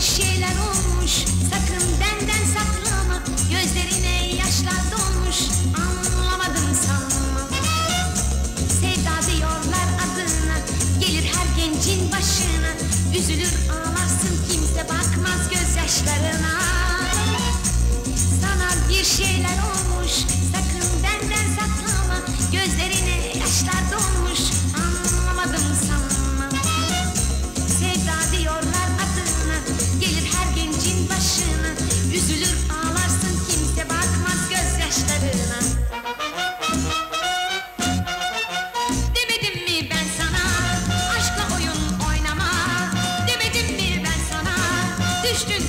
şeyler olmuş. Sakın benden saklama Gözlerine yaşlar dolmuş. Anlamadım sanma. Sevda diyorlar adına Gelir her gencin başına. Üzülür ağlarsın kimse bakmaz gözyaşlarına. Christian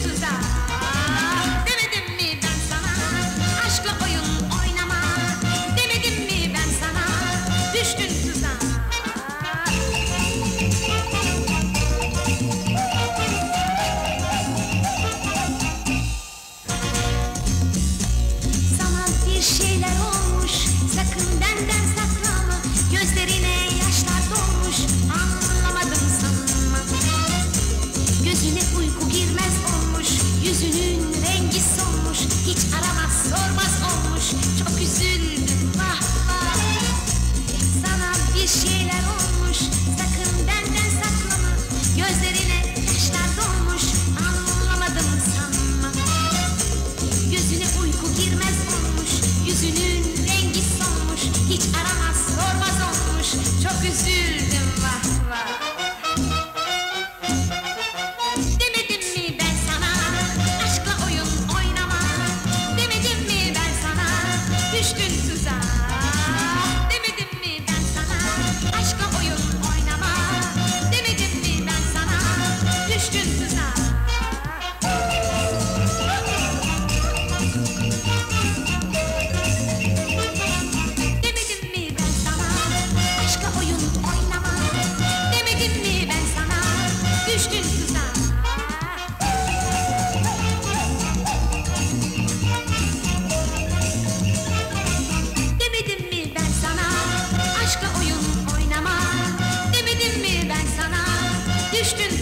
rengi solmuş Hiç aramaz sormaz olmuş. Çok üzüldüm vah vah. Sana bir şeyler olmuş Sakın benden saklama. Gözlerine yaşlar dolmuş Anlamadım sanma. Gözüne uyku girmez olmuş Yüzünün rengi solmuş. Hiç aramaz sormaz olmuş. Çok üzüldüm.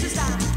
stop.